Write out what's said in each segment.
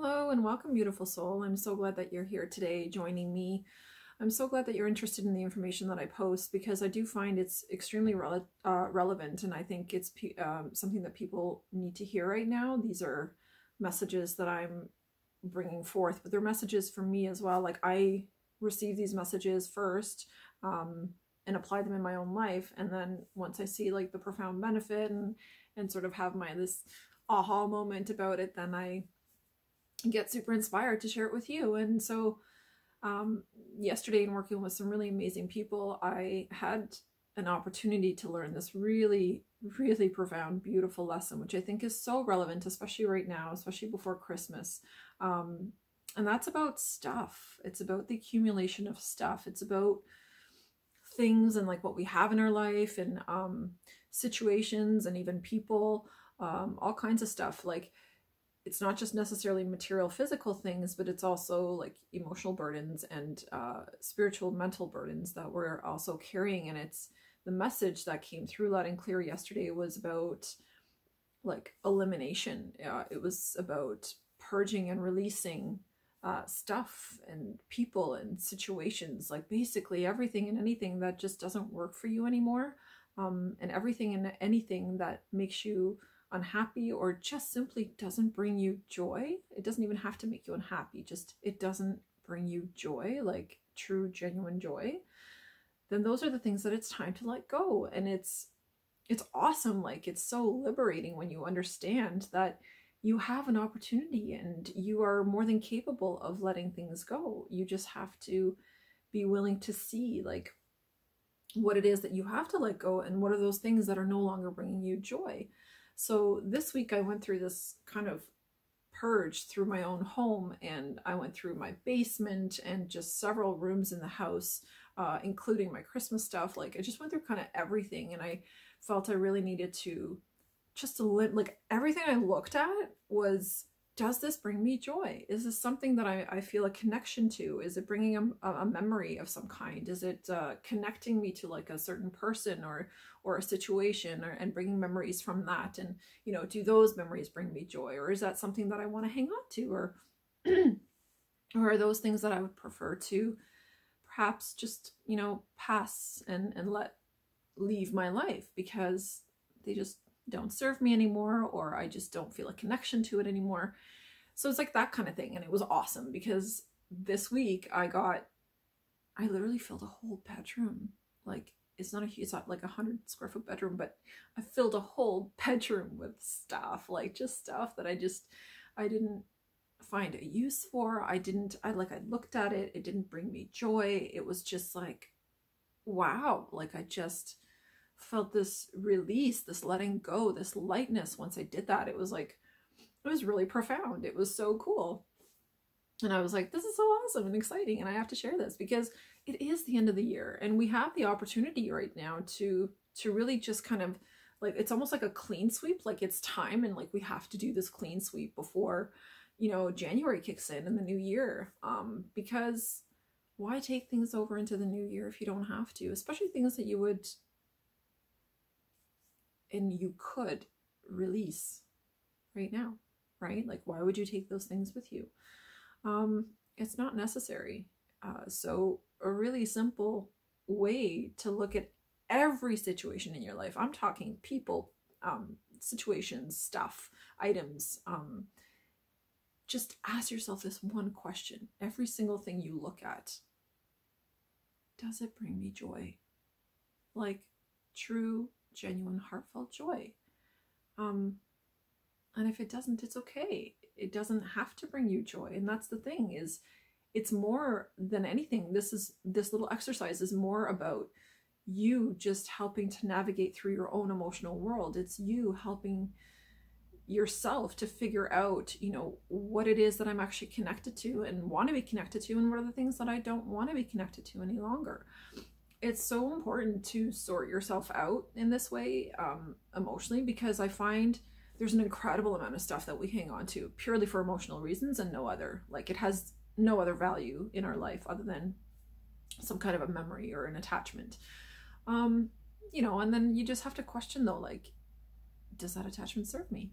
Hello and welcome, beautiful soul. I'm so glad that you're here today joining me. I'm so glad that you're interested in the information that I post because I do find it's extremely uh, relevant and I think it's um, something that people need to hear right now. These are messages that I'm bringing forth, but they're messages for me as well. Like I receive these messages first um, and apply them in my own life. And then once I see like the profound benefit and, and sort of have my this aha moment about it, then I get super inspired to share it with you. And so um, yesterday in working with some really amazing people, I had an opportunity to learn this really, really profound, beautiful lesson, which I think is so relevant, especially right now, especially before Christmas. Um, and that's about stuff. It's about the accumulation of stuff. It's about things and like what we have in our life and um, situations and even people, um, all kinds of stuff. Like it's not just necessarily material physical things but it's also like emotional burdens and uh, spiritual mental burdens that we're also carrying and it's the message that came through loud and clear yesterday was about like elimination. Uh, it was about purging and releasing uh, stuff and people and situations like basically everything and anything that just doesn't work for you anymore. Um, and everything and anything that makes you unhappy or just simply doesn't bring you joy, it doesn't even have to make you unhappy, just it doesn't bring you joy, like true, genuine joy, then those are the things that it's time to let go. And it's it's awesome. Like it's so liberating when you understand that you have an opportunity and you are more than capable of letting things go. You just have to be willing to see like what it is that you have to let go and what are those things that are no longer bringing you joy. So this week I went through this kind of purge through my own home and I went through my basement and just several rooms in the house, uh, including my Christmas stuff. Like I just went through kind of everything and I felt I really needed to just to live, like everything I looked at was does this bring me joy? Is this something that I, I feel a connection to? Is it bringing a, a memory of some kind? Is it uh, connecting me to like a certain person or or a situation or, and bringing memories from that? And, you know, do those memories bring me joy? Or is that something that I want to hang on to? Or, or are those things that I would prefer to perhaps just, you know, pass and, and let leave my life because they just don't serve me anymore or I just don't feel a connection to it anymore. So it's like that kind of thing. And it was awesome because this week I got, I literally filled a whole bedroom. Like it's not a huge, it's not like a hundred square foot bedroom, but I filled a whole bedroom with stuff, like just stuff that I just, I didn't find a use for. I didn't, I like, I looked at it. It didn't bring me joy. It was just like, wow. Like I just, felt this release, this letting go, this lightness once I did that. It was like, it was really profound. It was so cool. And I was like, this is so awesome and exciting. And I have to share this because it is the end of the year and we have the opportunity right now to, to really just kind of like, it's almost like a clean sweep. Like it's time and like we have to do this clean sweep before, you know, January kicks in in the new year. Um, because why take things over into the new year if you don't have to, especially things that you would and you could release right now, right? Like, why would you take those things with you? Um, it's not necessary. Uh, so, a really simple way to look at every situation in your life, I'm talking people, um, situations, stuff, items, um, just ask yourself this one question. Every single thing you look at, does it bring me joy? Like true genuine, heartfelt joy. Um, and if it doesn't, it's okay. It doesn't have to bring you joy. And that's the thing is it's more than anything. This is this little exercise is more about you just helping to navigate through your own emotional world. It's you helping yourself to figure out, you know, what it is that I'm actually connected to and want to be connected to and what are the things that I don't want to be connected to any longer it's so important to sort yourself out in this way um, emotionally because I find there's an incredible amount of stuff that we hang on to purely for emotional reasons and no other. Like it has no other value in our life other than some kind of a memory or an attachment. Um, you know, and then you just have to question though, like, does that attachment serve me?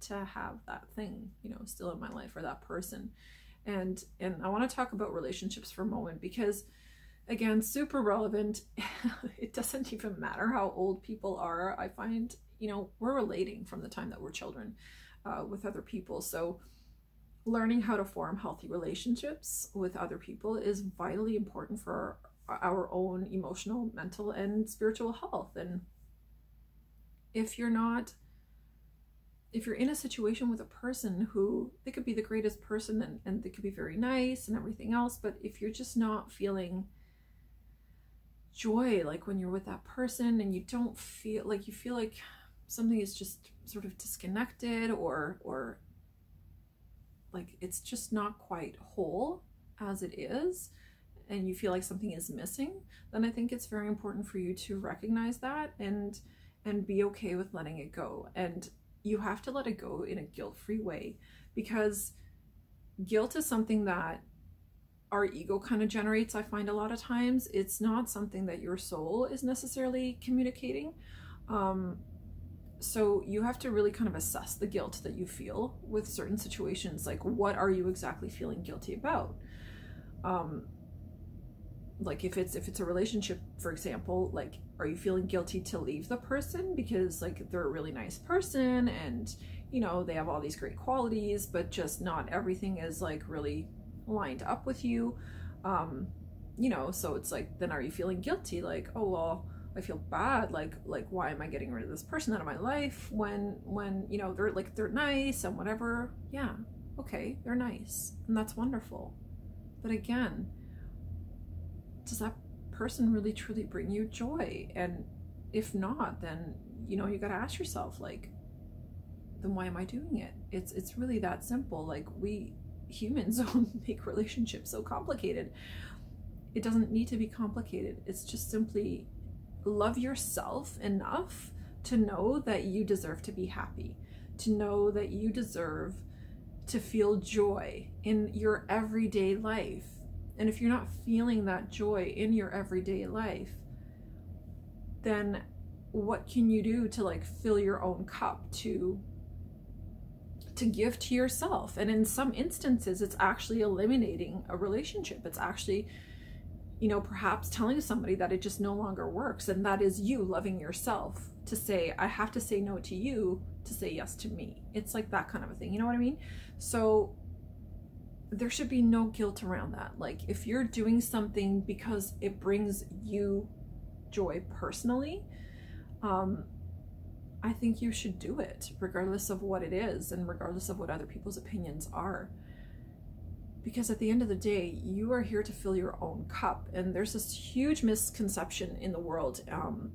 to have that thing, you know, still in my life or that person. And and I want to talk about relationships for a moment because again, super relevant. it doesn't even matter how old people are. I find, you know, we're relating from the time that we're children uh, with other people. So learning how to form healthy relationships with other people is vitally important for our, own emotional, mental, and spiritual health. And if you're not if you're in a situation with a person who they could be the greatest person and, and they could be very nice and everything else, but if you're just not feeling joy like when you're with that person and you don't feel like you feel like something is just sort of disconnected or or like it's just not quite whole as it is and you feel like something is missing then i think it's very important for you to recognize that and and be okay with letting it go. And you have to let it go in a guilt-free way because guilt is something that our ego kind of generates i find a lot of times it's not something that your soul is necessarily communicating. Um, so you have to really kind of assess the guilt that you feel with certain situations like what are you exactly feeling guilty about? Um, like if it's if it's a relationship for example like are you feeling guilty to leave the person because like they're a really nice person and you know they have all these great qualities but just not everything is like really lined up with you um you know so it's like then are you feeling guilty? Like oh well I feel bad. Like like why am I getting rid of this person out of my life when when you know they're like they're nice and whatever. Yeah. Okay. They're nice. And that's wonderful. But again does that person really truly bring you joy? And if not, then you know you got to ask yourself like then why am I doing it? It's it's really that simple. Like we humans make relationships so complicated. It doesn't need to be complicated. It's just simply love yourself enough to know that you deserve to be happy, to know that you deserve to feel joy in your everyday life and if you're not feeling that joy in your everyday life, then what can you do to like fill your own cup to to give to yourself? And in some instances it's actually eliminating a relationship. It's actually you know, perhaps telling somebody that it just no longer works and that is you loving yourself to say I have to say no to you to say yes to me. It's like that kind of a thing. You know what I mean? So there should be no guilt around that. Like if you're doing something because it brings you joy personally, um, I think you should do it regardless of what it is and regardless of what other people's opinions are. Because at the end of the day, you are here to fill your own cup. And there's this huge misconception in the world. Um,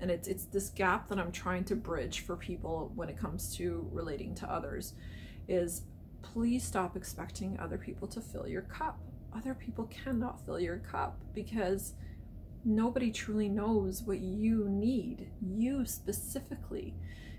and it's, it's this gap that I'm trying to bridge for people when it comes to relating to others is please stop expecting other people to fill your cup. Other people cannot fill your cup because nobody truly knows what you need. You specifically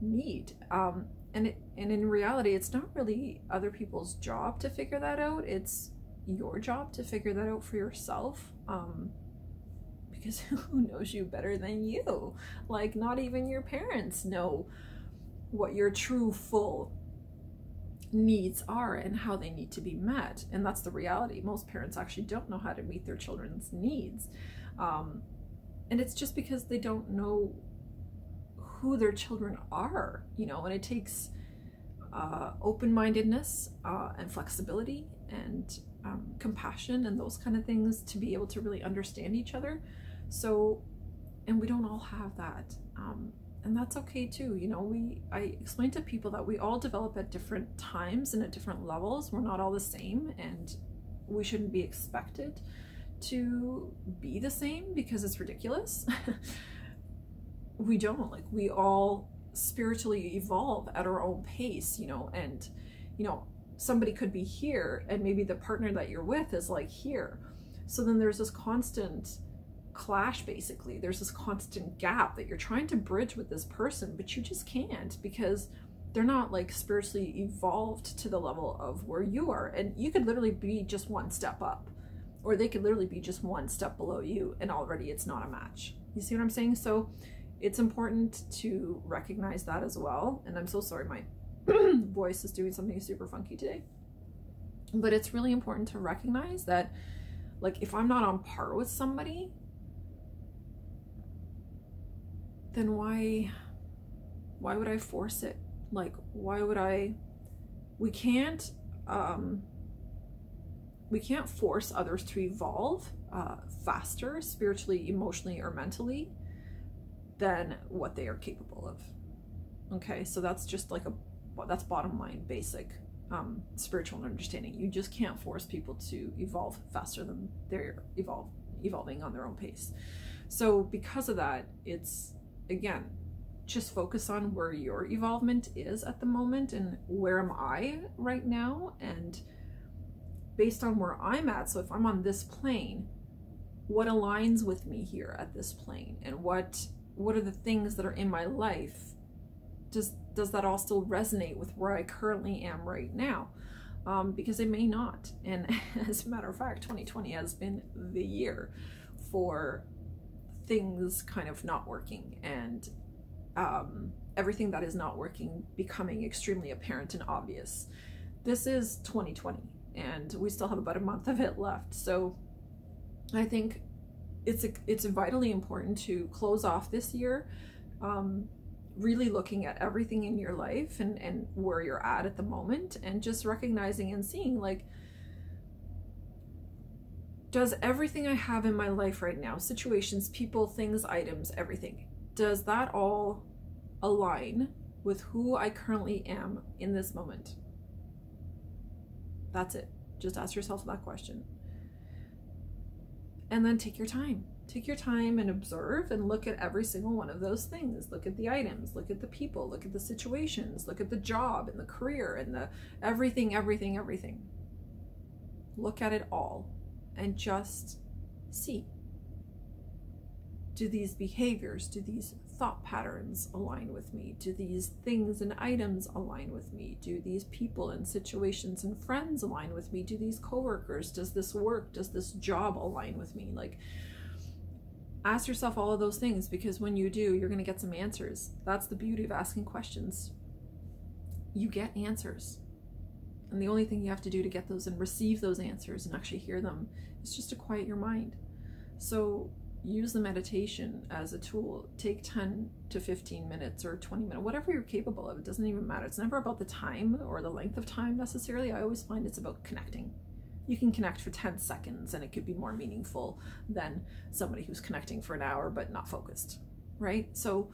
need. Um, and it, and in reality, it's not really other people's job to figure that out. It's your job to figure that out for yourself. Um, because who knows you better than you? Like, not even your parents know what your true, full needs are and how they need to be met. And that's the reality. Most parents actually don't know how to meet their children's needs. Um, and it's just because they don't know who their children are, you know, and it takes uh, open mindedness uh, and flexibility and um, compassion and those kind of things to be able to really understand each other. So, and we don't all have that. Um, and that's okay too you know we i explain to people that we all develop at different times and at different levels we're not all the same and we shouldn't be expected to be the same because it's ridiculous? We don't. Like we all spiritually evolve at our own pace you know and you know somebody could be here and maybe the partner that you're with is like here. So then there's this constant clash basically. There's this constant gap that you're trying to bridge with this person but you just can't because they're not like spiritually evolved to the level of where you are. And you could literally be just one step up or they could literally be just one step below you and already it's not a match you see what i'm saying so it's important to recognize that as well and i'm so sorry my voice is doing something super funky today. But it's really important to recognize that, like, if I'm not on par with somebody, then why why would I force it? Like, why would I? We can't um, we can't force others to evolve uh, faster, spiritually, emotionally, or mentally than what they are capable of. Okay, so that's just like a that's bottom line, basic um, spiritual understanding. You just can't force people to evolve faster than they're evolve evolving on their own pace. So because of that, it's again just focus on where your evolvement is at the moment and where am I right now and based on where I'm at. So if I'm on this plane, what aligns with me here at this plane? And what what are the things that are in my life? Does does that all still resonate with where I currently am right now? Um, because it may not. And as a matter of fact 2020 has been the year for things kind of not working and um, everything that is not working becoming extremely apparent and obvious. This is 2020 and we still have about a month of it left so I think it's a, it's vitally important to close off this year um, really looking at everything in your life and, and where you're at at the moment and just recognizing and seeing like does everything I have in my life right now, situations, people, things, items, everything, does that all align with who I currently am in this moment? That's it. Just ask yourself that question and then take your time. Take your time and observe and look at every single one of those things. Look at the items, look at the people, look at the situations, look at the job and the career and the everything, everything, everything. Look at it all and just see. Do these behaviors, do these thought patterns align with me? Do these things and items align with me? Do these people and situations and friends align with me? Do these coworkers, does this work, does this job align with me? Like, ask yourself all of those things because when you do, you're going to get some answers. That's the beauty of asking questions. You get answers. And the only thing you have to do to get those and receive those answers and actually hear them is just to quiet your mind. So use the meditation as a tool. Take 10 to 15 minutes or 20 minutes, whatever you're capable of. It doesn't even matter. It's never about the time or the length of time necessarily. I always find it's about connecting. You can connect for 10 seconds and it could be more meaningful than somebody who's connecting for an hour but not focused, right? So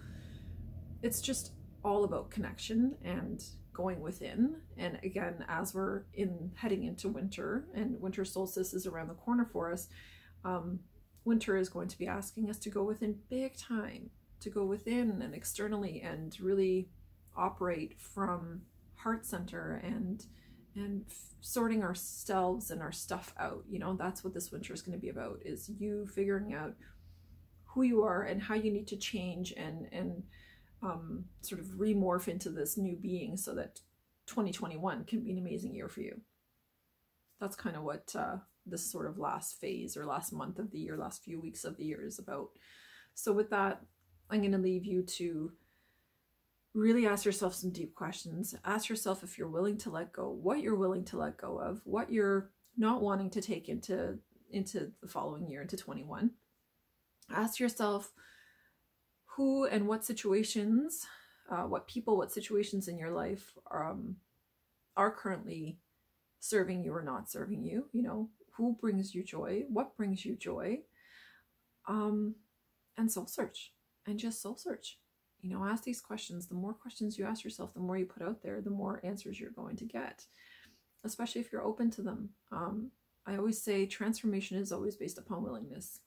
it's just all about connection and going within. And again, as we're in heading into winter and winter solstice is around the corner for us, um, winter is going to be asking us to go within big time, to go within and externally and really operate from heart center and and sorting ourselves and our stuff out. You know, that's what this winter is going to be about is you figuring out who you are and how you need to change and and um, sort of remorph into this new being so that 2021 can be an amazing year for you. That's kind of what uh, this sort of last phase or last month of the year, last few weeks of the year is about. So with that, I'm going to leave you to really ask yourself some deep questions. Ask yourself if you're willing to let go, what you're willing to let go of, what you're not wanting to take into into the following year into 21. Ask yourself who and what situations, uh, what people, what situations in your life um, are currently serving you or not serving you. You know, who brings you joy, what brings you joy, um, and soul search, and just soul search. You know, ask these questions. The more questions you ask yourself, the more you put out there, the more answers you're going to get, especially if you're open to them. Um, I always say transformation is always based upon willingness.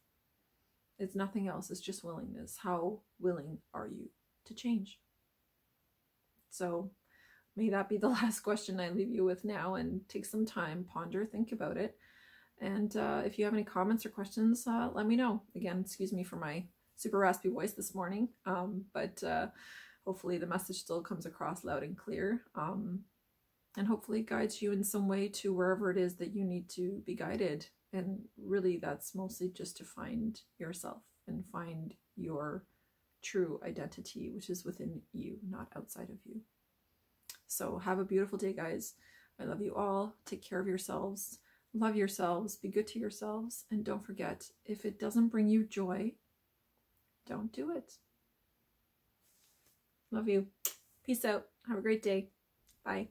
It's nothing else, it's just willingness. How willing are you to change? So, may that be the last question I leave you with now and take some time, ponder, think about it. And uh, if you have any comments or questions, uh, let me know. Again, excuse me for my super raspy voice this morning, um, but uh, hopefully the message still comes across loud and clear. Um, and hopefully guides you in some way to wherever it is that you need to be guided. And really, that's mostly just to find yourself and find your true identity, which is within you, not outside of you. So have a beautiful day, guys. I love you all. Take care of yourselves. Love yourselves. Be good to yourselves. And don't forget, if it doesn't bring you joy, don't do it. Love you. Peace out. Have a great day. Bye.